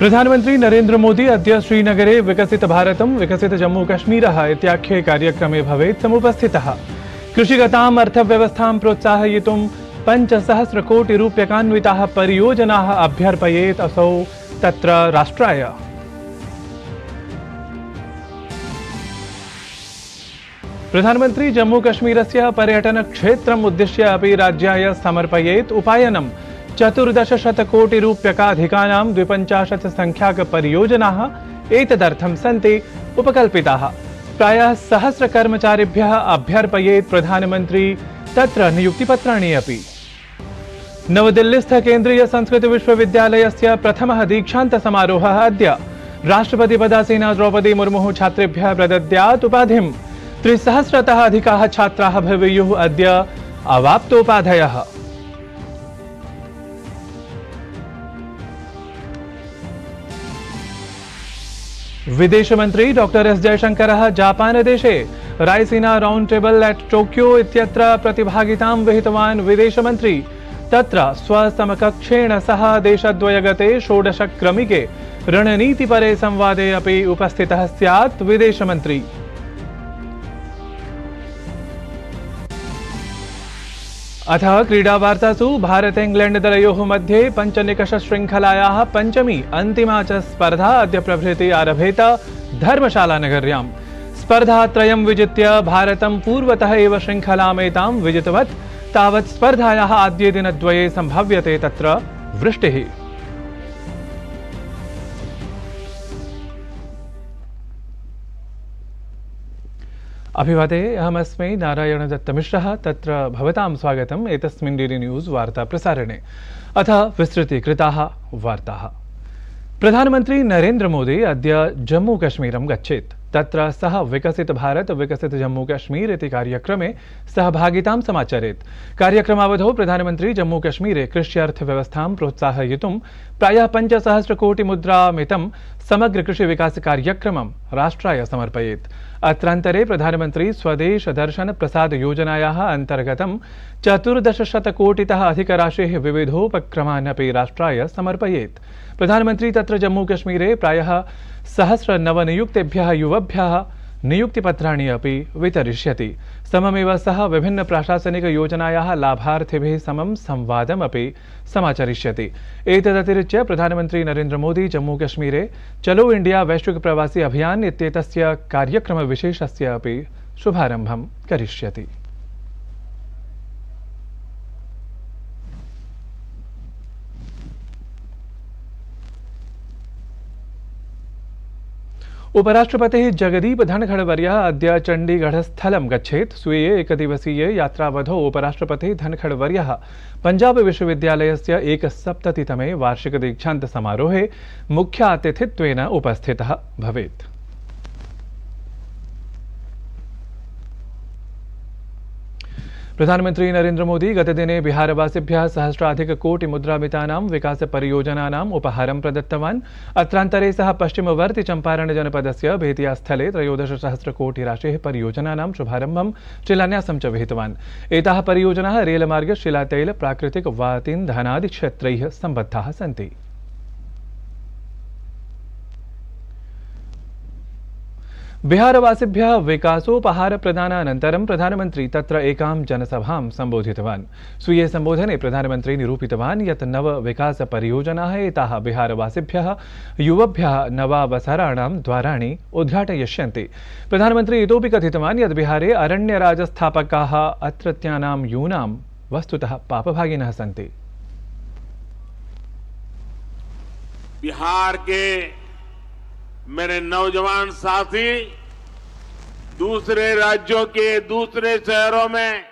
प्रधानमन्त्री नरेन्द्र मोदी अद्य श्रीनगरे विकसित भारतं विकसित जम्मूकश्मीरः इत्याख्ये कार्यक्रमे भवेत्, समुपस्थितः। कृषिगताम् अर्थव्यवस्थां प्रोत्साहयितुं पञ्चसहस्रकोटिरूप्यकान्विताः परियोजनाः अभ्यर्पयेत् असौ तत्र राष्ट्राय। प्रधानमन्त्री जम्मूकश्मीरस्य पर्यटनक्षेत्रम् उद्दिश्य अपि राज्याय समर्पयेत् उपायनम्। चतुर्दशशतकोटिरूप्यकाधिकानां द्विपञ्चाशत् संख्याकपरियोजनाः एतदर्थं सन्ति उपकल्पिताः। प्रायः सहस्रकर्मचारिभ्यः अभ्यर्पयेत् प्रधानमन्त्री, तत्र नियुक्तिपत्राणि अपि। नवदिल्लीस्थ केंद्रीय संस्कृत विश्वविद्यालयस्य प्रथमः दीक्षान्तसमारोहः अद्य। राष्ट्रपतिपदासीना द्रौपदी मुर्मुः छात्रेभ्यः प्रदद्यात् उपाधिम् त्रिसहस्रतः अधिकाः छात्राः भवेयुः अद्य अवाप्तोपाधयः। विदेशमन्त्री डॉक्टर एस जयशंक जापान देशे, Raisina round table at Tokyo इत्यत्र प्रतिभागितां विहितवान् विदेशमन्त्री तत्र स्वसमकक्षेण सह देशद्वयगते षोडशक्रमिके रणनीतिपरे संवादे अपि उपस्थितः स्यात् विदेशमन्त्री अथ क्रीडावार्तासु भारत इंग्लैण्डदलयोः मध्ये पञ्चनिकषशृङ्खलायाः पञ्चमी अन्तिमा च स्पर्धा अद्य प्रभृति आरभेत धर्मशालानगर्यां स्पर्धात्रयं विजित्य भारतं पूर्वतः एव शृङ्खलामेतां विजितवत्। तावत् स्पर्धायाः आद्ये दिनद्वये सम्भाव्यते तत्र वृष्टिः। अभिवादे, अहमस्मै नारायणदत्तमिश्रः तत्र भवतां स्वागतम्, एतस्मिन् डिडि न्यूस् वार्ताप्रसारणे अथ विस्तृतीकृताः वार्ताः। प्रधानमन्त्री नरेन्द्रमोदी अद्य जम्मूकश्मीरं गच्छेत्। तत्र सः विकसित भारत, विकसित जम्मूकश्मीर इति कार्यक्रमे सहभागितां समाचरेत्। कार्यक्रमावधौ प्रधानमन्त्री जम्मूकश्मीरे कृष्यर्थव्यवस्थां प्रोत्साहयितुं प्रायः पञ्चसहस्रकोटिमुद्रामितं समग्र कृषिविकासकार्यक्रमं राष्ट्राय समर्पयेत्। अत्रान्तरे प्रधानमन्त्री स्वदेश दर्शन प्रसाद योजनायाः अन्तर्गतं चतुर्दशशतकोटितः अधिकराशेः विविधोपक्रमान् अपि राष्ट्राय समर्पयेत्। प्रधानमन्त्री तत्र जम्मूकश्मीरे प्रायः सहस्रनवनियुक्तेभ्यः युवभ्यः नियुक्तिपत्राणि अपि वितरिष्यति। सममेव सः विभिन्नप्रशासनिकयोजनायाः लाभार्थिभिः समं संवादमपि समाचरिष्यति। एतदतिरिच्य मोदी जम्मू जम्मूकश्मीरे चलो इंडिया वैश्विक प्रवासी अभियान इत्येतस्य कार्यक्रमविशेषस्य अपि शुभारम्भं करिष्यति। उपराष्ट्रपतिः जगदीप धनखडवर्यः अद्य चण्डीगढस्थलं गच्छेत्। स्वीये एकदिवसीये यात्रावधौ उपराष्ट्रपतिः धनखडवर्यः पञ्जाबविश्वविद्यालयस्य एकसप्ततितमे वार्षिकदीक्षान्तसमारोहे मुख्यातिथित्वेन उपस्थित भवेत्। प्रधानमन्त्री नरेन्द्र मोदी गतदिने बिहारवासिभ्यः सहस्राधिककोटिमुद्रामितानां विकासपरियोजनानाम् उपहारं प्रदत्तवान्। अत्रान्तरे सः पश्चिमवर्ति चम्पारणजनपदस्य बेतियास्थले त्रयोदशसहस्रकोटिराशेः परियोजनानां शुभारम्भं शिलान्यासं च विहितवान्। एताः परियोजनाः रेलमार्ग शिलातैल, प्राकृतिक वातीन्धनादिक्षेत्रैः सम्बद्धाः सन्ति। बिहारवासिभ्यः विकासोपहारप्रदानानन्तरं प्रधानमन्त्री तत्र एकां जनसभां सम्बोधितवान्। स्वीये सम्बोधने प्रधानमन्त्री निरूपितवान् यत् नवविकासपरियोजनाः एताः बिहारवासिभ्यः, युवभ्यः नवावसराणां द्वाराणि उद्घाटयिष्यन्ति। प्रधानमन्त्री इतोपि कथितवान् यत् बिहारे अरण्यराजस्थापकाः अत्रत्यानां यूनां वस्तुतः पापभागिनः सन्ति। बिहार के मेरे नौजवान साथी, दूसरे राज्यों के दूसरे शहरों में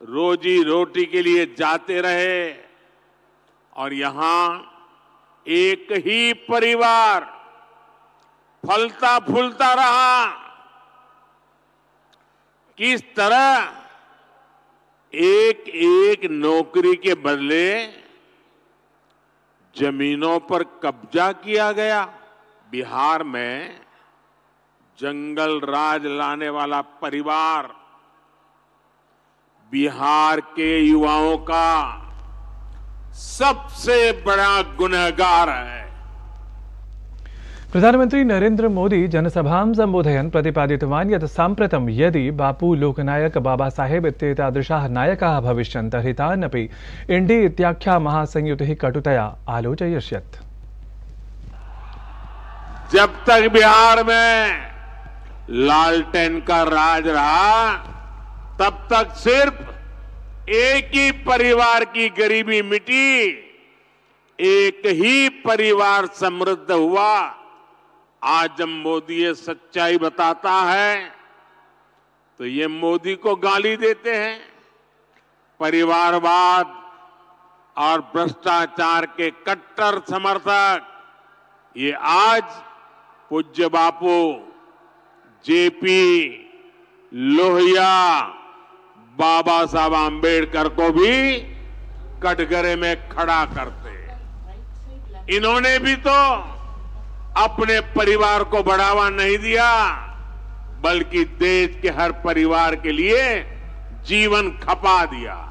रोजी रोटी के लिए जाते रहे और यहाँ एक ही परिवार फलता फूलता रहा। किस तरह एक एक नौकरी के बदले जमीनों पर कब्जा किया गया? बिहार में जंगल राज लाने वाला परिवार, बिहार के युवाओं का सबसे बड़ा गुनहगार है। प्रधानमन्त्री नरेन्द्र मोदी जनसभां सम्बोधयन् प्रतिपादितवान् यत् साम्प्रतं यदि बापू लोकनायक बाबासाहेब इत्येतादृशाः नायकाः भविष्यन् तर्हि तान् अपि इण्डी इत्याख्या महासंयुतिः कटुतया आलोचयिष्यत्। जब तक बिहार में लालटेन का राज रहा, तब तक सिर्फ़ एक ही परिवार की गरीबी मिटी, एक ही परिवार समृद्ध हुआ। आज जब मोदी ये सच्चाई बताता है तो ये मोदी को गाली देते हैं। परिवारवाद और भ्रष्टाचार के कट्टर समर्थक, ये आज पूज्य बापू, जेपी, लोहिया, बाबा साहब आम्बेडकर को भी कटघरे में खड़ा करते। इन्होंने भी तो अपने परिवार को बढ़ावा नहीं दिया, बल्कि देश के हर परिवार के लिए जीवन खपा दिया।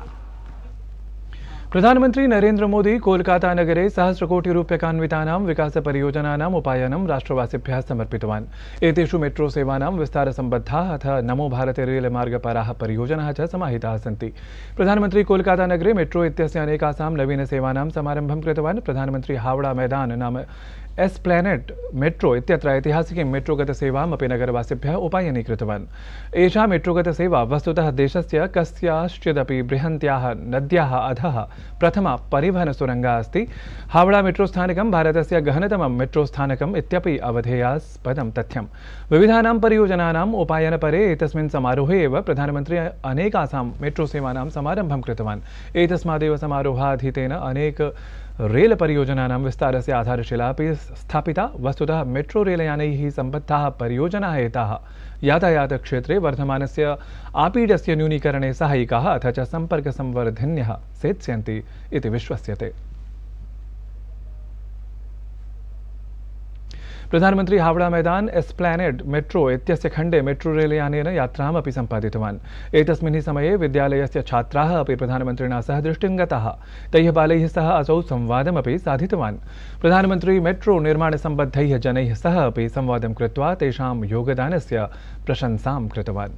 प्रधानमन्त्री नरेन्द्र मोदी कोलकाता नगरे सहस्रकोटिरूप्यकान्वितानां विकासपरियोजनानाम् उपायनं राष्ट्रवासिभ्यः समर्पितवान्। एतेषु मेट्रो सेवानां विस्तारसम्बद्धाः अथ नमो भारते रेलमार्गपराः परियोजनाः च समाहिताः सन्ति। प्रधानमन्त्री कोलकाता नगरे मेट्रो इत्यस्य अनेकासां नवीनसेवानां समारम्भं कृतवान् प्रधानमन्त्री हावड़ा मैदान नाम एस् प्लेनेट् मेट्रो इत्यत्र ऐतिहासिकीं मेट्रोगतसेवामपि नगरवासिभ्यः उपायनीकृतवान्। एषा मेट्रोगतसेवा वस्तुतः देशस्य कस्याश्चिदपि बृहन्त्याः, नद्याः, अधः प्रथमा परिवहनसुरङ्गा अस्ति। हावड़ा मेट्रोस्थानकं भारतस्य गहनतमं मेट्रोस्थानकम् इत्यपि अवधेयास्पदं तथ्यं विविधानां परियोजनानाम् उपायनपरे एतस्मिन् समारोहे एव प्रधानमन्त्री अनेकासां मेट्रोसेवानां समारम्भं कृतवान्। एतस्मादेव समारोहाधीतेन अनेक रेल परियोजनानां विस्तारस्य आधारशिला अपि स्थापिता वस्तुतः मेट्रो रेलयानैः सम्बद्धाः परियोजनाः एताः। यातायातक्षेत्रे वर्धमानस्य आपीडस्य न्यूनीकरणे सहायिकाः अथ च सम्पर्कसंवर्धिन्यः सेत्स्यन्ति इति विश्वस्यते। प्रधानमन्त्री हावड़ा मैदान एस्प्लेनेड् मेट्रो इत्यस्य खण्डे मेट्रो रेलयानेन यात्रामपि सम्पादितवान्। एतस्मिन् हि समये विद्यालयस्य छात्राः अपि प्रधानमन्त्रिणा सह दृष्टिं गताः तैः बालैः सह असौ संवादमपि साधितवान्। प्रधानमन्त्री मेट्रो निर्माणसम्बद्धैः जनैः सह अपि संवादं कृत्वा तेषां योगदानस्य प्रशंसां कृतवान्।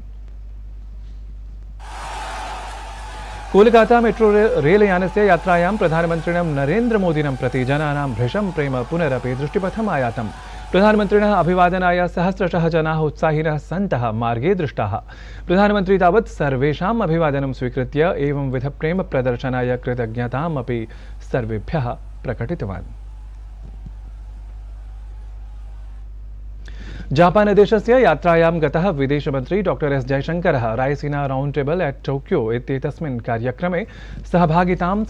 कोलकाता मेट्रो रेलयानस्य यात्रायां प्रधानमन्त्रिणं नरेन्द्रमोदिनं प्रति जनानां भृशं प्रेम पुनरपि दृष्टिपथम् आयातम्। प्रधानमन्त्रिणः अभिवादनाय सहस्रशः जनाः उत्साहिनः सन्तः मार्गे दृष्टाः। प्रधानमन्त्री तावत् सर्वेषाम् अभिवादनं स्वीकृत्य एवंविधप्रेमप्रदर्शनाय कृतज्ञता सर्वेभ्यः प्रकटितवान्। जापानदेशस्य यात्रायां गतः विदेशमन्त्री doctor S जयशङ्करः Raisina round table at Tokyo कार्यक्रमे सहभागितां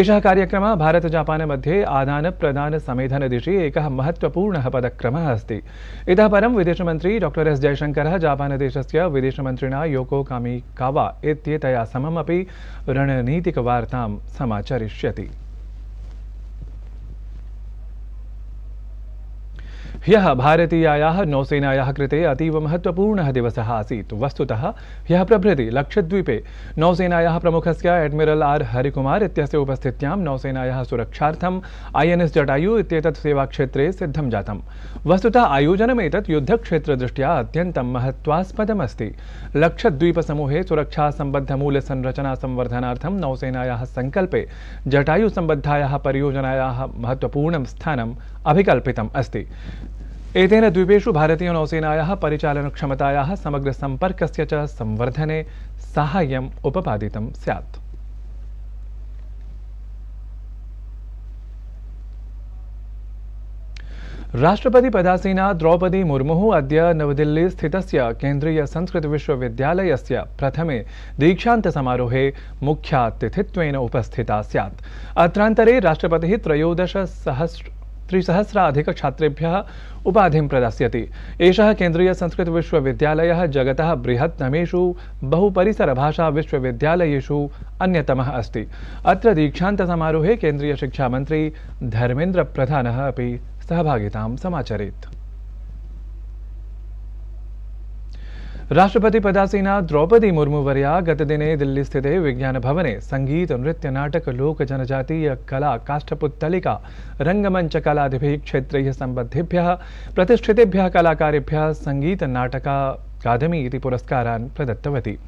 एषः कार्यक्रमः भारतजापान मध्ये आदानप्रदानसमेधनदिशि एकः महत्त्वपूर्णः पदक्रमः अस्ति। इतः परं विदेशमन्त्री डॉक्टर एस जयशंकर एस् जयशङ्करः जापानदेशस्य विदेशमन्त्रिणा योको कामिकावा इत्येतया सममपि रणनीतिकवार्तां समाचरिष्यति। ह्यः भारतीयायाः नौसेनायाः कृते अतीव महत्त्वपूर्णः दिवसः आसीत्। वस्तुतः, ह्यः प्रभृति लक्षद्वीपे नौसेनायाः प्रमुखस्य एड्मिरल् आर् हरिकुमार इत्यस्य उपस्थित्यां नौसेनायाः सुरक्षार्थम् ऐ एन् एस् जटायु इत्येतत् सेवाक्षेत्रे सिद्धं जातम्। वस्तुतः आयोजनमेतत् युद्धक्षेत्रदृष्ट्या अत्यन्तं महत्त्वास्पदमस्ति। लक्षद्वीपसमूहे सुरक्षासम्बद्धमूल्यसंरचनासंवर्धनार्थं नौसेनायाः सङ्कल्पे जटायुसम्बद्धायाः परियोजनायाः महत्त्वपूर्णं स्थानम् अभिकल्पितम् अस्ति। एतेन द्वीपेषु भारतीयनौसेनायाः परिचालनक्षमतायाः समग्रसम्पर्कस्य च संवर्धने साहाय्यम् उपपादितं स्यात्। राष्ट्रपतिपदासीना द्रौपदी मुर्मुः अद्य नवदिल्लीस्थितस्य केन्द्रीयसंस्कृतविश्वविद्यालयस्य प्रथमे दीक्षान्तसमारोहे मुख्यातिथित्वेन उपस्थिता स्यात्। अत्रान्तरे राष्ट्रपतिः त्रयोदशसहस्र त्रिसहस्राधिकछात्रेभ्यः उपाधिं प्रदास्यति एषः केन्द्रीयसंस्कृतविश्वविद्यालयः जगतः बृहत्तमेषु बहुपरिसरभाषाविश्वविद्यालयेषु अन्यतमः अस्ति। अत्र मंत्री केन्द्रीयशिक्षामन्त्री धर्मेन्द्रप्रधानः अभी सहभागिता समाचरेत्। राष्ट्रपति पदासीना द्रौपदी मुर्मुवर्या गतदिने दिल्लीस्थिते विज्ञानभवने सङ्गीत नृत्य, नाटक, लोक, जनजातीय कला, काष्ठपुत्तलिका रङ्गमञ्चकलादिभिः क्षेत्रैः सम्बद्धेभ्यः, प्रतिष्ठितेभ्यः कलाकारेभ्यः सङ्गीत नाटकाकादमी इति पुरस्कारान् प्रदत्तवती।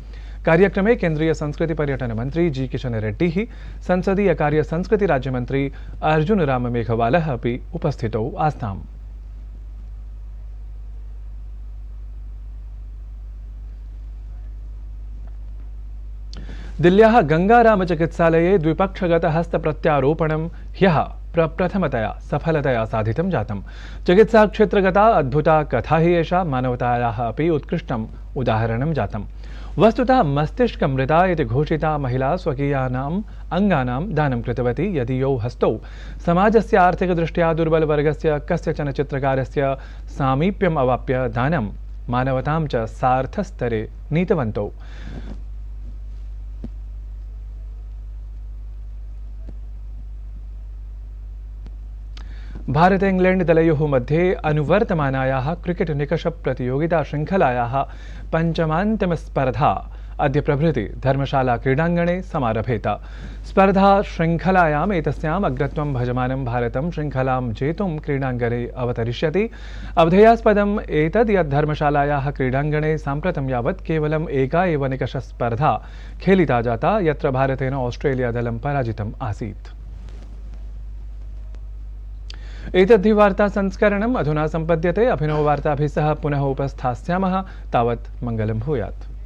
कार्यक्रमे केंद्रीय संस्कृति पर्यटन मंत्री जी किशन रेड्डी, संसदीय कार्य संस्कृति राज्यमन्त्री अर्जुन राम मेघवाल अपि उपस्थितौ आस्ताम् दिल्ल्याः गङ्गारामचिकित्सालये द्विपक्षगतहस्तप्रत्यारोपणं ह्यः प्रप्रथमतया सफलतया साधितं जातं चिकित्साक्षेत्रगता अद्भुता कथा हि एषा मानवतायाः अपि उत्कृष्टम् उदाहरणं जातम्। वस्तुतः मस्तिष्कमृता इति घोषिता महिला स्वकीयानाम् अङ्गानां दानं कृतवती यदि यौ हस्तौ। समाजस्य आर्थिकदृष्ट्या दुर्बलवर्गस्य कस्यचन चित्रकारस्य सामीप्यम् अवाप्य दानं मानवतां च सार्थस्तरे नीतवन्तौ। भारत इंग्लैंड दलयोः मध्ये अनुवर्तमानायाः क्रिकेट् निकषप्रतियोगिताशृङ्खलायाः पञ्चमान्तिमस्पर्धा अद्य प्रभृति धर्मशाला क्रीडाङ्गणे समारभेत। स्पर्धा अग्रत्वं भजमानं भारतं शृङ्खलां जेतुं क्रीडाङ्गणे अवतरिष्यति। अवधेयास्पदम् एतद् यत् धर्मशालायाः क्रीडाङ्गणे साम्प्रतं यावत् केवलम् एका एव खेलिता जाता, यत्र भारतेन ऑस्ट्रेलियादलं पराजितम् आसीत्। एतद्धि वार्तासंस्करणम् अधुना सम्पद्यते। अभिनववार्ताभिः सह पुनः उपस्थास्यामः। तावत् मङ्गलं भूयात्।